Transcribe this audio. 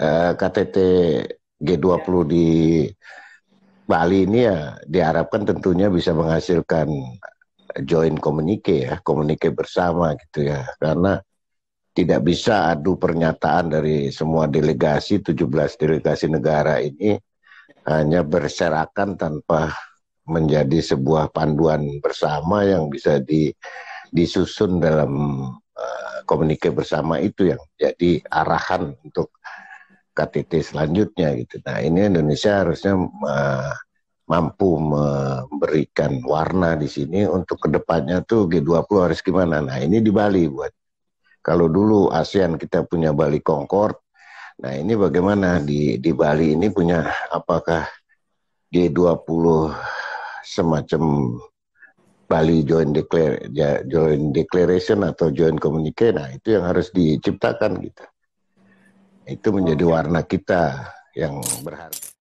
uh, KTT G20 di Bali ini ya diharapkan tentunya bisa menghasilkan joint communique ya, komunike bersama gitu ya. Karena tidak bisa adu pernyataan dari semua delegasi 17 delegasi negara ini hanya berserakan tanpa menjadi sebuah panduan bersama yang bisa di, disusun dalam uh, komunike bersama itu yang jadi arahan untuk KTT selanjutnya gitu. Nah ini Indonesia harusnya uh, mampu memberikan warna di sini untuk ke depannya tuh G20 harus gimana. Nah ini di Bali buat kalau dulu ASEAN kita punya Bali Concord, nah ini bagaimana di di Bali ini punya apakah G20 semacam Bali Joint, Declare, Joint Declaration atau Joint Communique, nah itu yang harus diciptakan gitu. Itu menjadi warna kita yang berharga.